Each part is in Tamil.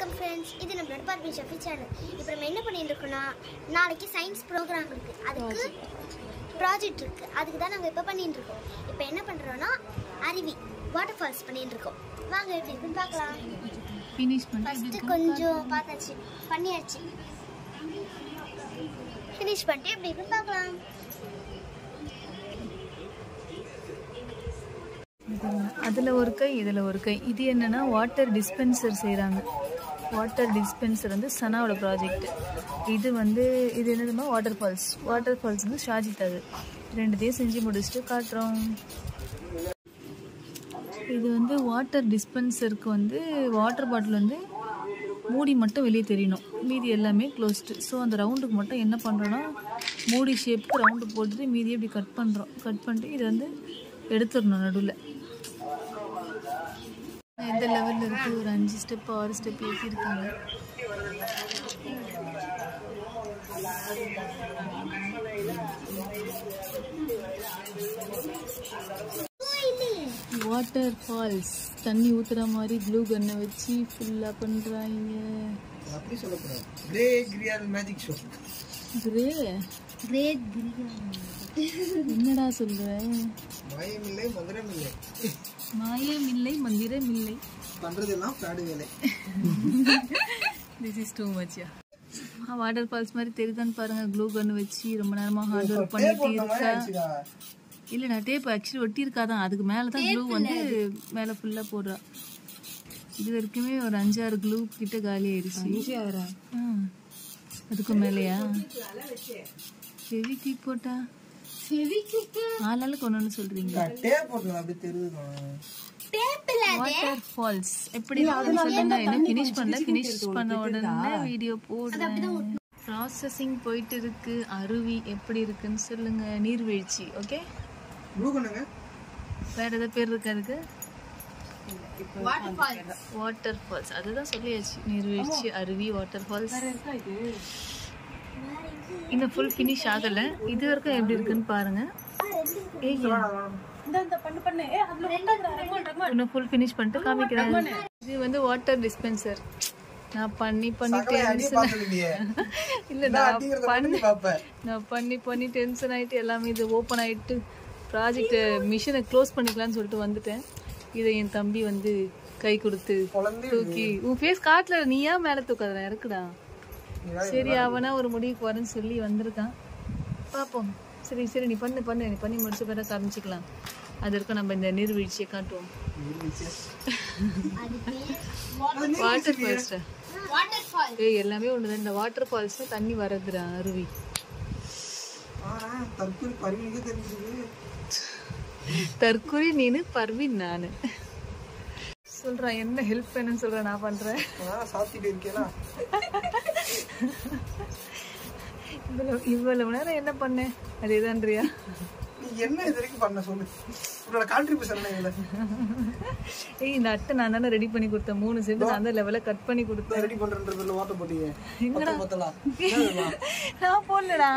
வணக்கம் ஃப்ரெண்ட்ஸ் இது நம்மளோட பார்வை ஷெஃபி சேனல் இப்போ நம்ம என்ன பண்ணிட்டு இருக்கோம்னா நாளைக்கு சயின்ஸ் ப்ரோக்ராம் இருக்கு. அதுக்கு ப்ராஜெக்ட் இருக்கு. அதுக்கு தான் நாங்கள் இப்போ பண்ணிட்டு இருக்கோம் இப்போ என்ன பண்ணுறோம்னா அருவி வாட்டர் ஃபால்ஸ் பண்ணிட்டு இருக்கோம் வாங்க எப்படி இருக்குன்னு பார்க்கலாம். ஃபஸ்ட்டு கொஞ்சம் பார்த்தாச்சு பண்ணியாச்சு. ஃபினிஷ் பண்ணிட்டு எப்படி இருக்குன்னு பார்க்கலாம். அதில் ஒரு கை இதில் ஒரு கை. இது என்னன்னா வாட்டர் டிஸ்பென்சர் செய்கிறாங்க வாட்டர் டிஸ்பென்சர் வந்து சனாவோட ப்ராஜெக்ட் இது வந்து இது என்னதுமா? வாட்டர் ஃபால்ஸ் வாட்டர் ஃபால்ஸ் வந்து ஷாஜித் அது. ரெண்டுத்தையும் செஞ்சு முடிச்சுட்டு காட்டுறோம். இது வந்து வாட்டர் டிஸ்பென்சருக்கு வந்து வாட்டர் பாட்டில் வந்து மூடி மட்டும் வெளியே தெரியணும். மீதி எல்லாமே க்ளோஸ்டு ஸோ அந்த ரவுண்டுக்கு மட்டும் என்ன பண்ணுறோன்னா மூடி ஷேப்புக்கு ரவுண்டு போட்டுட்டு மீதியை இப்படி கட் பண்ணுறோம் கட் பண்ணிட்டு இதை வந்து எடுத்துடணும் நடுவில். எந்த லெவலில் இருக்குது ஒரு அஞ்சு ஸ்டெப் ஆறு ஸ்டெப் ஏற்றிருக்காங்க வாட்டர் ஃபால்ஸ் தண்ணி ஊத்துற மாதிரி ப்ளூ கன்னை வச்சு ஃபுல்லாக பண்ணுறாங்க அப்படி சொல்லக்கூடாது. கிரே கிரியால் மேஜிக் ஷோ கிரே கிரேட் என்னடா சொல்ற? மாயமில்லை மந்திரமில்லை மாயம் இல்லை. மந்திரம் இல்லை பண்றதெல்லாம் ஃப்ராடு வேலை. திஸ் இஸ் டூ மச்யா வாட்டர் ஃபால்ஸ் மாதிரி தெரியுதான்னு பாருங்க. க்ளூ கன் வச்சு ரொம்ப நேரமா ஹார்ட் ஒர்க் பண்ணிட்டு இருக்கா? இல்லடா டேப் ஆக்சுவலி ஒட்டி இருக்காதான் அதுக்கு மேலே தான் க்ளூ வந்து மேலே ஃபுல்லாக போடுறா. இது வரைக்குமே ஒரு அஞ்சாறு க்ளூ கிட்ட காலி ஆயிடுச்சு. அதுக்கு மேலேயா? செவிக்கு போட்டா? ஆளாளுக்கு ஒன்று சொல்றீங்க. டேப் போட்டு அப்படி தெரியுது வாட்டர் ஃபால்ஸ் எப்படி சொல்லுங்க. என்ன ஃபினிஷ் பண்ணல ஃபினிஷ் பண்ண உடனே வீடியோ போடுறேன். ப்ராசஸிங் போயிட்டு இருக்கு. அருவி எப்படி இருக்குன்னு சொல்லுங்க. நீர்வீழ்ச்சி ஓகே வேற ஏதாவது பேர் இருக்கா அதுக்கு வாட்டர் ஃபால்ஸ் அதுதான் சொல்லியாச்சு. நீர்வீழ்ச்சி அருவி வாட்டர் ஃபால்ஸ் இன்னும் ஃபுல் ஃபினிஷ் ஆகல. இது வரைக்கும் எப்படி இருக்குன்னு பாருங்க. ஏய் இன்னும் ஃபுல் ஃபினிஷ் பண்ணிட்டு காமிக்கிறேன் இது வந்து வாட்டர் டிஸ்பென்சர் நான் பண்ணி பண்ணி டென்ஷன் இல்ல நான் பண்ணி நான் பண்ணி பண்ணி டென்ஷன் ஆயிட்டு எல்லாமே இது ஓப்பன் ஆயிட்டு ப்ராஜெக்ட் மிஷினை க்ளோஸ் பண்ணிக்கலாம்னு சொல்லிட்டு வந்துட்டேன். இதை என் தம்பி வந்து கை கொடுத்து தூக்கி உன் ஃபேஸ் காட்டல நீ ஏன் மேல தூக்காத? இருக்குடா சரி அவனா ஒரு முடிவுக்கு வரேன்னு சொல்லி வந்திருக்கான். பார்ப்போம் சரி சரி நீ பண்ணு பண்ணு. நீ பண்ணி முடிச்ச பிறகு காமிச்சிக்கலாம். அது வரைக்கும் நம்ம இந்த நீர்வீழ்ச்சியை காட்டுவோம். வாட்டர் ஃபால்ஸ் ஏய் எல்லாமே ஒன்று இந்த வாட்டர் ஃபால்ஸ் தண்ணி வரதுடா அருவி. தற்கொலை நீனு பர்வீன் நானு. சொல்றான் என்ன ஹெல்ப் வேணும்னு சொல்றேன் நான் பண்றேன். சாத்திட்டு இருக்கேனா? இவ்வளவு இவ்வளவு நேரம் என்ன பண்ணேன்? அதேதான்றியா நீ என்ன இது வரைக்கும் பண்ண சொல்லு? உன்னோட கான்ட்ரிபியூஷன் என்ன இதுல? ஏய் இந்த அட்டை நான் தானே ரெடி பண்ணி கொடுத்தேன். மூணு சேர்ந்து நான் அந்த லெவலில் கட் பண்ணி கொடுத்தேன். ரெடி பண்றதுல ஓட்ட போட்டீங்க எங்கடா? மொத்தம் மொத்தலா நான் போடலடா.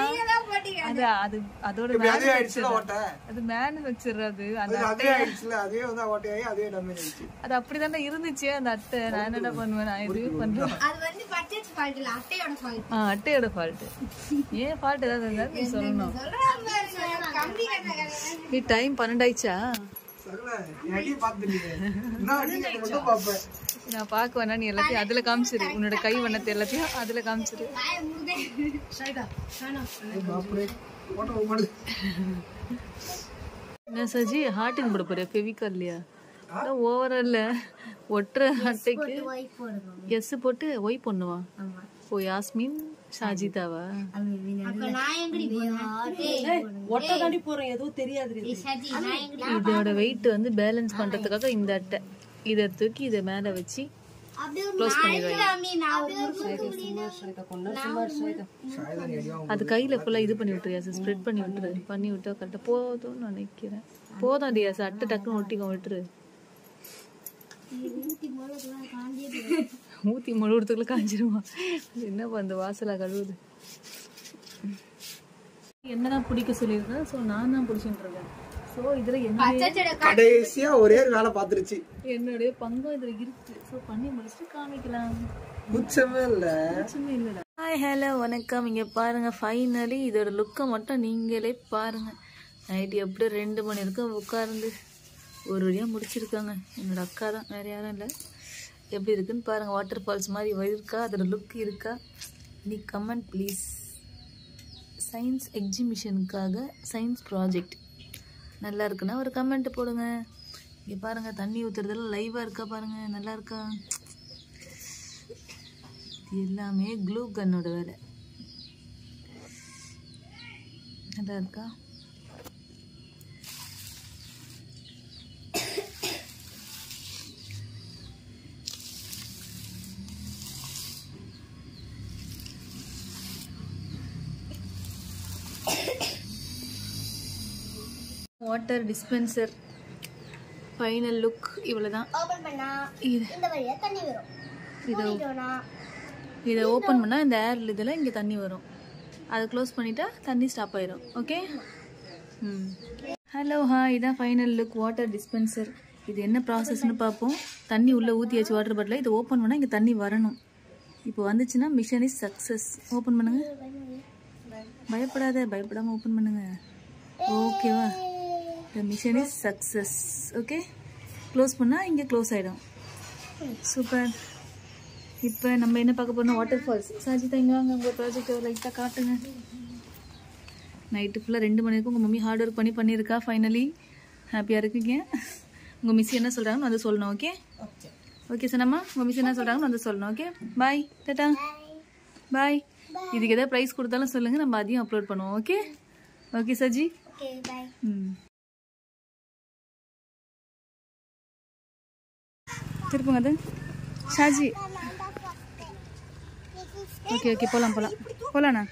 அது அது அதோட அதே ஆயிடுச்சுல ஓட்ட? அது மேனுஃபேக்சர் அது அந்த அது அதே ஆயிடுச்சுல அதே வந்து ஓட்டையாகி அதே டேமேஜ் ஆயிடுச்சு. அது அப்படிதானே இருந்துச்சு அந்த அட்டை. நான் என்னடா பண்ணுவேன்? நான் எதுவுமே பண்றேன். அது வந்து பட்ஜெட் ஃபால்ட் இல்ல அட்டையோட ஃபால்ட் ஆ அட்டையோட ஃபால்ட் ஏன் ஃபால்ட் ஏதாவது இருந்தா நீ சொல்லணும். டைம் பன்னெண்டாயிடுச்சா? நான் பார்க்க வேணா நீ எல்லாத்தையும் அதுல காமிச்சிரு. உன்னோட கை வண்ணத்தை எல்லாத்தையும் அதுல காமிச்சிரு. என்ன சஜி ஹார்ட்டுக்கு போட போறியா? ஃபெவிகால் இல்லையா ஓவரா இல்ல. ஒட்டுற அட்டைக்கு எஸ் போட்டு ஒய் பண்ணுவா ஓ யாஸ்மின் ஷாஜிதாவா அப்ப நான் எங்கடி போனேன் இதோட வெயிட் வந்து பேலன்ஸ் பண்றதுக்காக இந்த அட்டை. இதை தூக்கி இதை மேல வச்சு அது கையில ஃபுல்லா இது பண்ணி விட்டுறியா சார் ஸ்ப்ரெட் பண்ணி விட்டுரு பண்ணி விட்டா கரெக்டா போதும்னு நினைக்கிறேன். போதும் சார் அட்டை டக்குன்னு ஒட்டிக்க விட்டுரு. ஊத்தி முழுவதுக்குள்ள காஞ்சிருவான் என்ன அந்த வாசலா கழுவுது? என்னதான் பிடிக்க சொல்லியிருக்கேன் ஸோ நான் தான் பிடிச்சிட்டு இருக்கேன். ஸோ இதில் என்னுடைய கடைசியா ஒரே ஒரு வேலை பார்த்துருச்சு. என்னுடைய பங்கும் இதில் இருக்கு. ஸோ பண்ணி முடிச்சுட்டு காமிக்கலாம். மிச்சமே இல்ல. பிரச்சனை இல்லைடா. ஹாய் ஹலோ வணக்கம். இங்கே பாருங்க ஃபைனலி இதோட லுக்கை மட்டும் நீங்களே பாருங்க. நைட்டு எப்படி ரெண்டு மணி வரைக்கும் உட்கார்ந்து ஒரு வழியாக முடிச்சிருக்காங்க. என்னோட அக்கா தான் வேறு யாரும் இல்லை. எப்படி இருக்குன்னு பாருங்க. வாட்டர் ஃபால்ஸ் மாதிரி இருக்கா? அதோட லுக் இருக்கா? நீ கமெண்ட் ப்ளீஸ் சயின்ஸ் எக்ஸிபிஷனுக்காக சயின்ஸ் ப்ராஜெக்ட் நல்லா இருக்குன்னா ஒரு கமெண்ட் போடுங்க. இங்கே பாருங்க தண்ணி ஊற்றுறதெல்லாம் லைவாக இருக்கா பாருங்க. நல்லா இருக்கா? எல்லாமே க்ளூ கன்னோட வேலை. நல்லா இருக்கா? வாட்டர் டிஸ்பென்சர் ஃபைனல் லுக் இவ்வளோதான் ஓபன் பண்ணா இது. இந்த வழியா தண்ணி வரும். இதை ஓப்பன் பண்ணால் இந்த ஏர் இதில் இங்கே தண்ணி வரும். அதை க்ளோஸ் பண்ணிட்டா தண்ணி ஸ்டாப் ஆயிரும். ஓகே ம். ஹலோ ஹா இதான் ஃபைனல் லுக் வாட்டர் டிஸ்பென்சர் இது என்ன ப்ராசஸ்னு பார்ப்போம். தண்ணி உள்ளே ஊற்றியாச்சு வாட்டர் பாட்டில் இதை ஓப்பன் பண்ணால் இங்கே தண்ணி வரணும். இப்போ வந்துச்சுன்னா மிஷன் இஸ் சக்ஸஸ் ஓப்பன் பண்ணுங்க. பயப்படாத பயப்படாமல் ஓப்பன் பண்ணுங்க. ஓகேவா the mission is success okay close பண்ணால் இங்கே க்ளோஸ் ஆகிடும் சூப்பர் இப்போ நம்ம என்ன பார்க்க போறோம் வாட்டர் ஃபால்ஸ் சாஜிதா இங்கே வாங்க உங்கள் ப்ராஜெக்ட் லைட்டாக காட்டுங்க. நைட்டு ஃபுல்லாக ரெண்டு மணி வரைக்கும் உங்கள் மம்மி ஹார்ட் ஒர்க் பண்ணி பண்ணியிருக்கா ஃபைனலி ஹாப்பியாக இருக்கீங்க. உங்கள் மிஸ் என்ன சொல்கிறாங்கன்னு வந்து சொல்லணும் ஓகே ஓகே சொன்னம்மா உங்கள் மிஸ் என்ன சொல்கிறாங்கன்னு வந்து சொல்லணும் ஓகே பாய் டாட்டா பாய் இதுக்கு எதாவது ப்ரைஸ் கொடுத்தாலும் சொல்லுங்கள் நம்ம அதையும் அப்லோட் பண்ணுவோம் ஓகே ஓகே சஜி ம். திருப்புங்க அது? ஷாஜி. ஓகே ஓகே போகலாம் போகலாம் போகலாண்ணா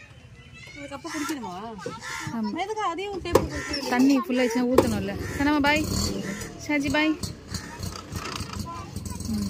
தண்ணி ஃபுல்லாகிடுச்சுன்னா ஊற்றணும்ல சனமா பாய் ஷாஜி பாய் ம்.